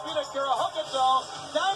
champion Akira Hokuto. Diamond